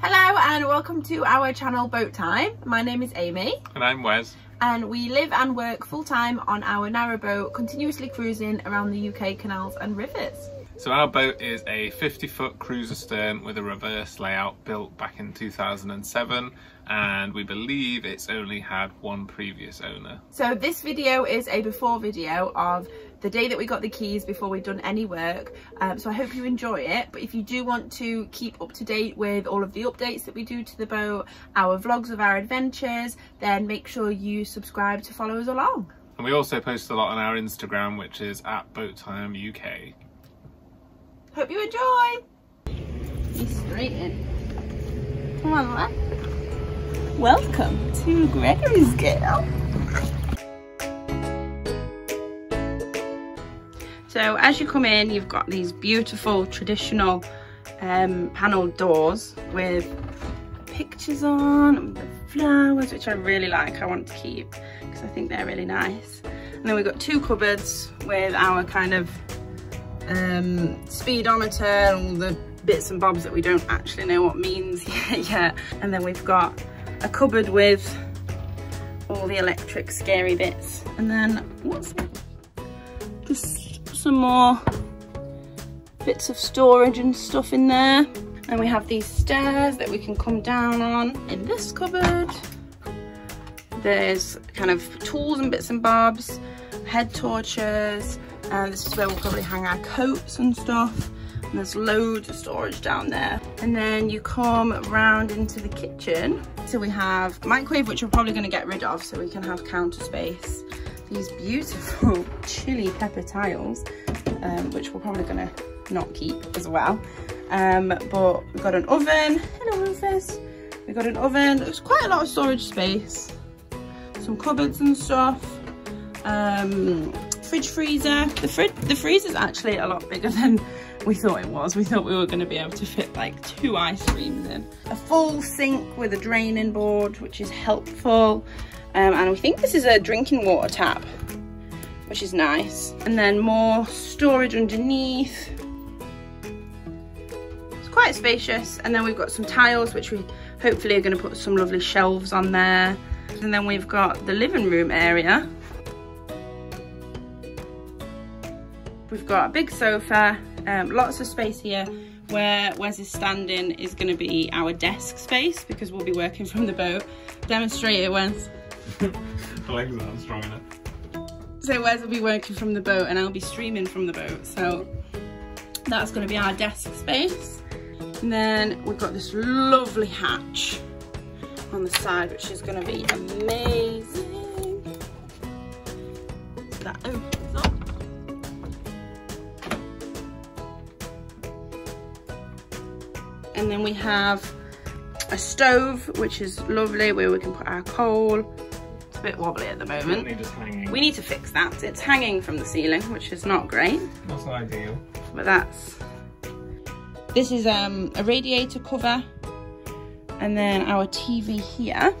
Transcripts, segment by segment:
Hello and welcome to our channel Boat Time. My name is Amy. And I'm Wes. And we live and work full time on our narrowboat, continuously cruising around the UK canals and rivers. So our boat is a 50 foot cruiser stern with a reverse layout built back in 2007 and we believe it's only had one previous owner. So this video is a before video of the day that we got the keys before we'd done any work um, so I hope you enjoy it but if you do want to keep up to date with all of the updates that we do to the boat our vlogs of our adventures then make sure you subscribe to follow us along and we also post a lot on our Instagram which is at Boat Time UK Hope you enjoy. He's straight in. Come on, lad. Welcome to Gregory's Gale. So as you come in, you've got these beautiful traditional um, panelled doors with pictures on, the flowers, which I really like. I want to keep because I think they're really nice. And then we've got two cupboards with our kind of um, speedometer and all the bits and bobs that we don't actually know what means yet. And then we've got a cupboard with all the electric scary bits. And then what's just some more bits of storage and stuff in there. And we have these stairs that we can come down on. In this cupboard, there's kind of tools and bits and bobs, head torches, and this is where we'll probably hang our coats and stuff and there's loads of storage down there and then you come round into the kitchen so we have microwave which we're probably going to get rid of so we can have counter space these beautiful chili pepper tiles um, which we're probably to not keep as well um, but we've got an oven hello Rufus we've got an oven there's quite a lot of storage space some cupboards and stuff um, fridge freezer. The, fridge, the freezer's actually a lot bigger than we thought it was. We thought we were going to be able to fit like two ice creams in. A full sink with a draining board, which is helpful. Um, and we think this is a drinking water tap, which is nice. And then more storage underneath. It's quite spacious. And then we've got some tiles, which we hopefully are going to put some lovely shelves on there. And then we've got the living room area, We've got a big sofa, um, lots of space here. Where Wes is standing is going to be our desk space because we'll be working from the boat. Demonstrate it, Wes. the legs aren't strong enough. So Wes will be working from the boat and I'll be streaming from the boat. So that's going to be our desk space. And then we've got this lovely hatch on the side, which is going to be amazing. That opens up. and then we have a stove which is lovely where we can put our coal it's a bit wobbly at the moment. we need to fix that. It's hanging from the ceiling which is not great. Not ideal. But that's this is um, a radiator cover and then our TV here.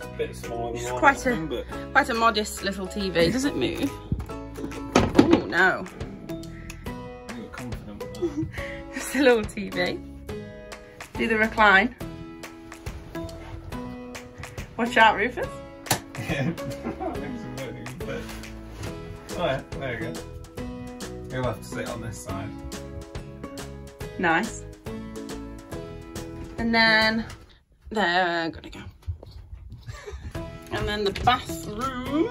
A bit smaller it's quite a but... quite a modest little TV does it move? Oh no. It's a little TV do the recline. Watch out, Rufus. Yeah. oh yeah, there you go. You'll have to sit on this side. Nice. And then, there, gotta go. and then the bathroom.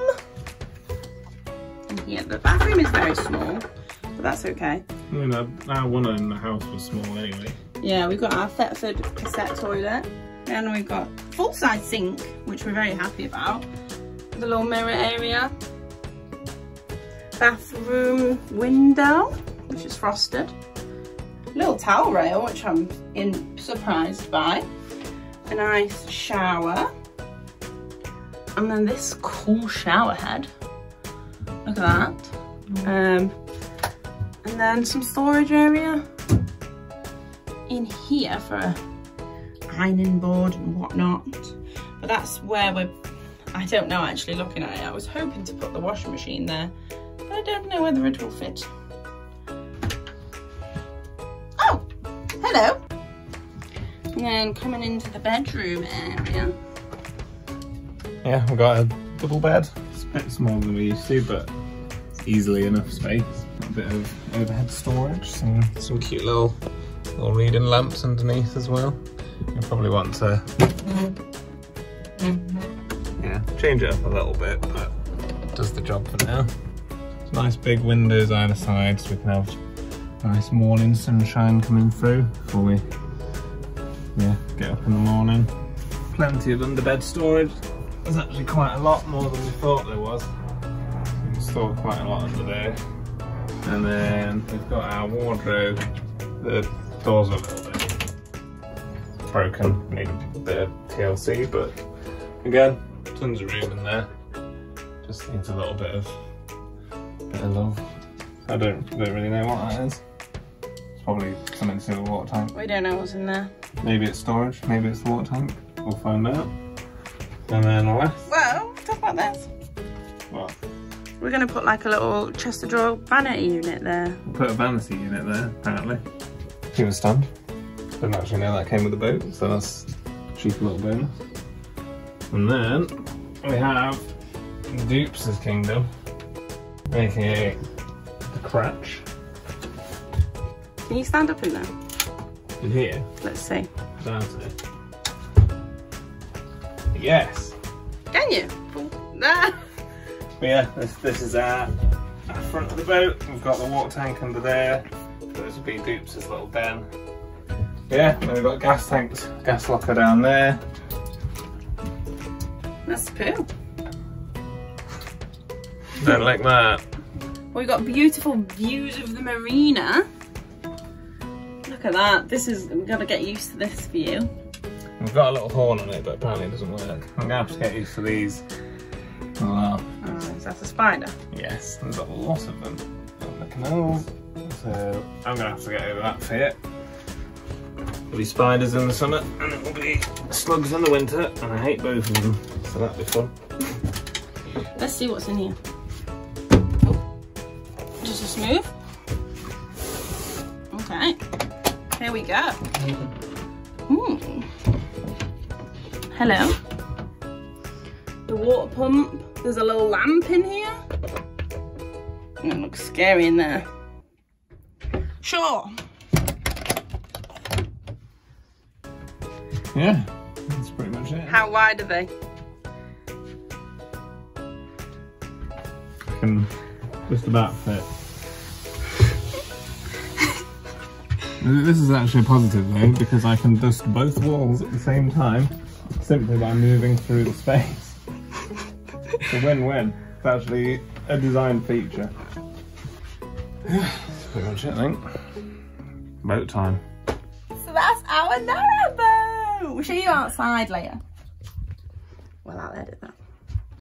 Yeah, the bathroom is very small, but that's okay. I mean, our one in the house was small anyway. Yeah, we've got our Thetford cassette toilet. And we've got full-size sink, which we're very happy about. The little mirror area. Bathroom window, which is frosted. Little towel rail, which I'm in surprised by. A nice shower. And then this cool shower head. Look at that. Um, and then some storage area in here for a ironing board and whatnot. But that's where we're, I don't know actually looking at it. I was hoping to put the washing machine there, but I don't know whether it will fit. Oh, hello. And then coming into the bedroom area. Yeah, we've got a double bed. It's a bit smaller than we used to, but easily enough space. A bit of overhead storage, some, some cute little, little reading lamps underneath as well. You probably want to yeah, change it up a little bit, but does the job for now. It's nice big windows either side so we can have nice morning sunshine coming through before we yeah, get up in the morning. Plenty of underbed storage. There's actually quite a lot more than we thought there was. We can store quite a lot under there. And then we've got our wardrobe. The doors are a little bit broken, need a bit of TLC, but again, tons of room in there. Just needs a little bit of bit of love. I don't don't really know what that is. It's probably something to do with the water tank. We don't know what's in there. Maybe it's storage, maybe it's the water tank. We'll find out. And then last, Well, talk about this. what? We're gonna put like a little chest of drawer vanity unit there. We'll put a vanity unit there, apparently. Human stand. Didn't actually know that came with the boat, so that's a cheap little bonus. And then we have Dupes' Kingdom, aka the Cratch. Can you stand up in there? In here, Let's see. down to. Yes. Can you? Ah. But yeah, this, this is our, our front of the boat. We've got the water tank under there. Those would be Dupes' little den. Yeah, then we've got gas tanks, gas locker down there. That's cool. Don't like that. We've got beautiful views of the marina. Look at that. This is, we've got to get used to this view. We've got a little horn on it, but apparently it doesn't work. I'm gonna have to get used to these. Oh, wow. Oh, is that a spider? Yes, there's a lot of them on the canals. So I'm gonna have to get over that fear. There'll be spiders in the summer and it will be slugs in the winter, and I hate both of them. So that'll be fun. Let's see what's in here. Oh, just a smooth. Okay, here we go. Hmm. Hello. The water pump. There's a little lamp in here. It looks scary in there. Sure. Yeah, that's pretty much it. How wide are they? can just about fit. this is actually a positive though, because I can dust both walls at the same time, simply by moving through the space. It's a win-win. It's actually a design feature. That's pretty much it, I think. Boat time. So that's our narrow boat. We'll show you outside later. Well, I'll edit that.